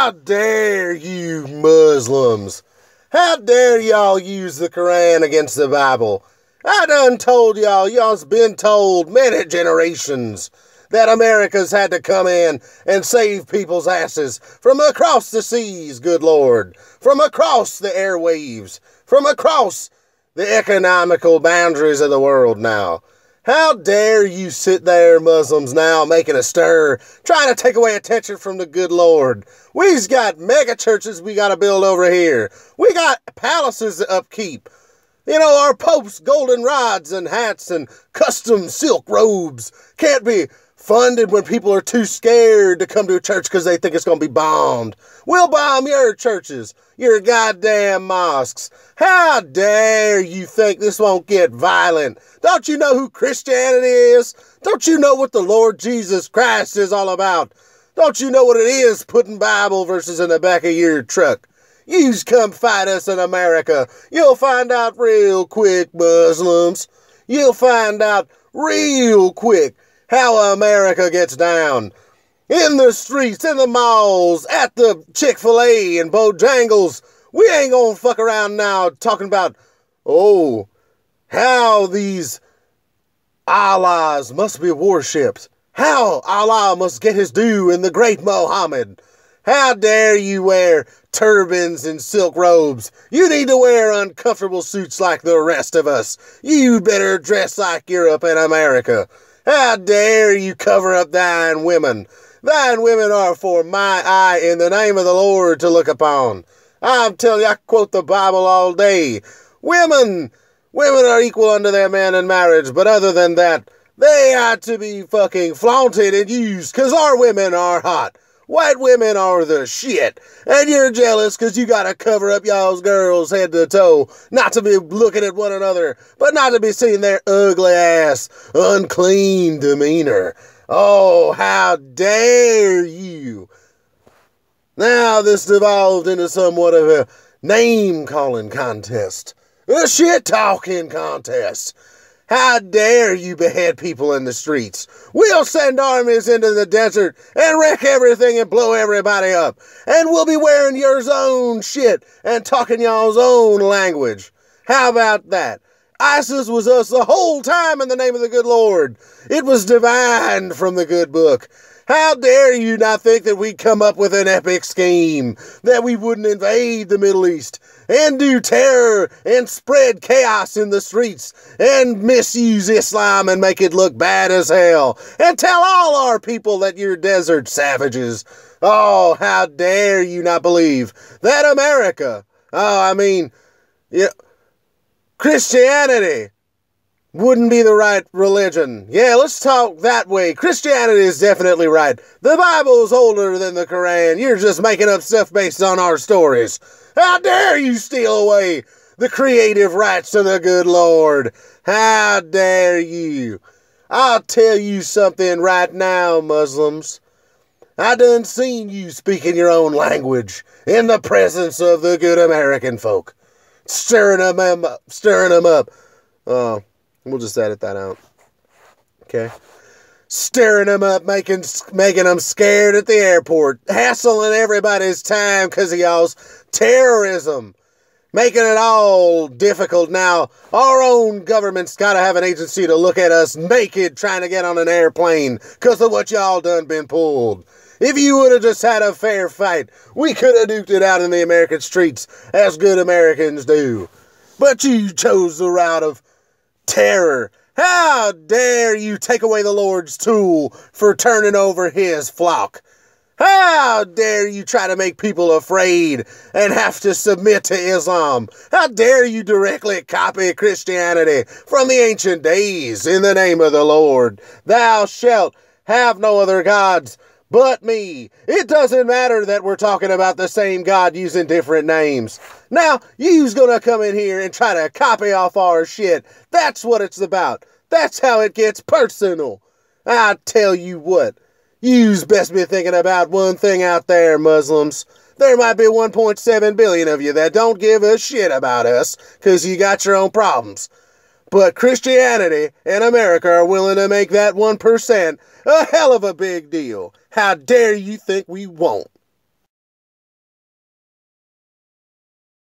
How dare you Muslims? How dare y'all use the Quran against the Bible? I done told y'all, y'all's been told many generations that America's had to come in and save people's asses from across the seas, good Lord, from across the airwaves, from across the economical boundaries of the world now. How dare you sit there, Muslims, now making a stir, trying to take away attention from the good Lord? We've got mega churches we got to build over here. We got palaces to upkeep. You know, our popes' golden rods and hats and custom silk robes can't be funded when people are too scared to come to a church because they think it's going to be bombed. We'll bomb your churches, your goddamn mosques. How dare you think this won't get violent? Don't you know who Christianity is? Don't you know what the Lord Jesus Christ is all about? Don't you know what it is putting Bible verses in the back of your truck? You's come fight us in America. You'll find out real quick, Muslims. You'll find out real quick how America gets down. In the streets, in the malls, at the Chick fil A and Bojangles. We ain't gonna fuck around now talking about, oh, how these Allahs must be worshipped. How Allah must get his due in the great Mohammed. How dare you wear turbans and silk robes? You need to wear uncomfortable suits like the rest of us. You better dress like Europe and America. How dare you cover up thine women? Thine women are for my eye in the name of the Lord to look upon. I'm telling you, I quote the Bible all day. Women, women are equal unto their men in marriage, but other than that, they ought to be fucking flaunted and used, cause our women are hot. White women are the shit. And you're jealous because you gotta cover up y'all's girls head to toe. Not to be looking at one another, but not to be seeing their ugly ass, unclean demeanor. Oh, how dare you! Now this devolved into somewhat of a name calling contest. A shit talking contest. How dare you behead people in the streets? We'll send armies into the desert and wreck everything and blow everybody up. And we'll be wearing yours own shit and talking y'all's own language. How about that? ISIS was us the whole time in the name of the good Lord. It was divined from the good book. How dare you not think that we'd come up with an epic scheme, that we wouldn't invade the Middle East and do terror and spread chaos in the streets and misuse Islam and make it look bad as hell and tell all our people that you're desert savages. Oh, how dare you not believe that America, oh, I mean, yeah, Christianity wouldn't be the right religion. Yeah, let's talk that way. Christianity is definitely right. The Bible's older than the Quran. You're just making up stuff based on our stories. How dare you steal away the creative rights of the good Lord? How dare you? I'll tell you something right now, Muslims. I done seen you speaking your own language in the presence of the good American folk, stirring them up, stirring them up. Oh, We'll just edit that out. Okay. Stirring them up, making making them scared at the airport, hassling everybody's time because of y'all's terrorism, making it all difficult now. Our own government's got to have an agency to look at us naked trying to get on an airplane because of what y'all done been pulled. If you would have just had a fair fight, we could have duked it out in the American streets as good Americans do. But you chose the route of terror. How dare you take away the Lord's tool for turning over his flock? How dare you try to make people afraid and have to submit to Islam? How dare you directly copy Christianity from the ancient days in the name of the Lord? Thou shalt have no other gods but me. It doesn't matter that we're talking about the same God using different names. Now, you's gonna come in here and try to copy off our shit. That's what it's about. That's how it gets personal. I tell you what, you's best be thinking about one thing out there, Muslims. There might be 1.7 billion of you that don't give a shit about us because you got your own problems. But Christianity and America are willing to make that 1% a hell of a big deal. How dare you think we won't?